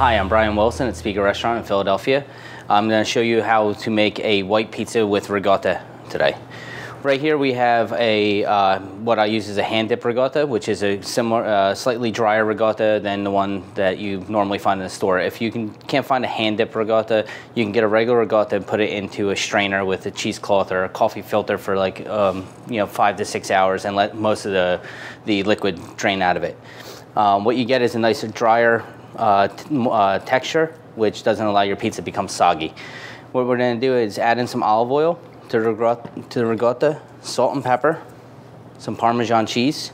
Hi, I'm Brian Wilson at Spiegel Restaurant in Philadelphia. I'm going to show you how to make a white pizza with ricotta today. Right here we have a uh, what I use is a hand dip ricotta, which is a similar, uh, slightly drier ricotta than the one that you normally find in the store. If you can, can't find a hand dip ricotta, you can get a regular ricotta and put it into a strainer with a cheesecloth or a coffee filter for like um, you know five to six hours and let most of the the liquid drain out of it. Um, what you get is a nicer, drier uh, uh, texture, which doesn't allow your pizza to become soggy. What we're gonna do is add in some olive oil to the, to the ricotta, salt and pepper, some Parmesan cheese,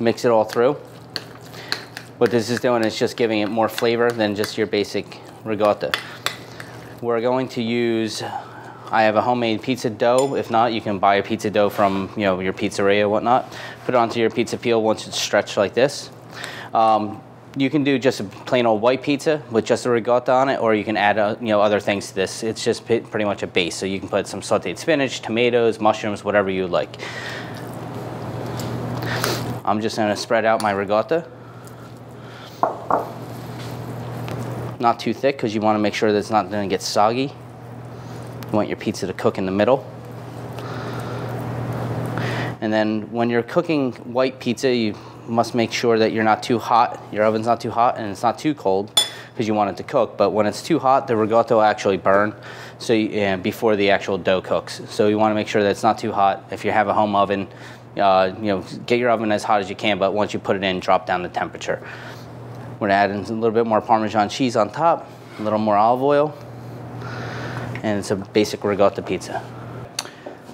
mix it all through. What this is doing is just giving it more flavor than just your basic ricotta. We're going to use, I have a homemade pizza dough. If not, you can buy a pizza dough from you know your pizzeria or whatnot. Put it onto your pizza peel once it's stretched like this. Um, you can do just a plain old white pizza with just a ricotta on it, or you can add uh, you know other things to this. It's just pretty much a base, so you can put some sautéed spinach, tomatoes, mushrooms, whatever you like. I'm just gonna spread out my ricotta. Not too thick, because you wanna make sure that it's not gonna get soggy. You want your pizza to cook in the middle. And then when you're cooking white pizza, you must make sure that you're not too hot, your oven's not too hot and it's not too cold because you want it to cook. But when it's too hot, the ricotta will actually burn so you, before the actual dough cooks. So you want to make sure that it's not too hot. If you have a home oven, uh, you know, get your oven as hot as you can, but once you put it in, drop down the temperature. We're gonna add in a little bit more Parmesan cheese on top, a little more olive oil, and it's a basic ricotta pizza.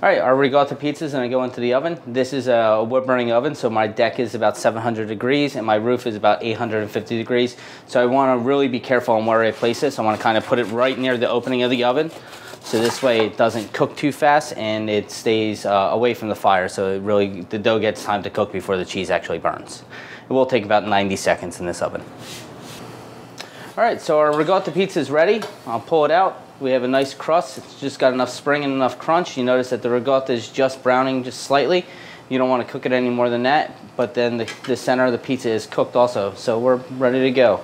All right, our ricotta pizza is gonna go into the oven. This is a wood burning oven, so my deck is about 700 degrees and my roof is about 850 degrees. So I wanna really be careful on where I place this. I wanna kind of put it right near the opening of the oven. So this way it doesn't cook too fast and it stays uh, away from the fire. So it really, the dough gets time to cook before the cheese actually burns. It will take about 90 seconds in this oven. All right, so our ricotta pizza is ready. I'll pull it out. We have a nice crust. It's just got enough spring and enough crunch. You notice that the ricotta is just browning just slightly. You don't want to cook it any more than that, but then the, the center of the pizza is cooked also. So we're ready to go.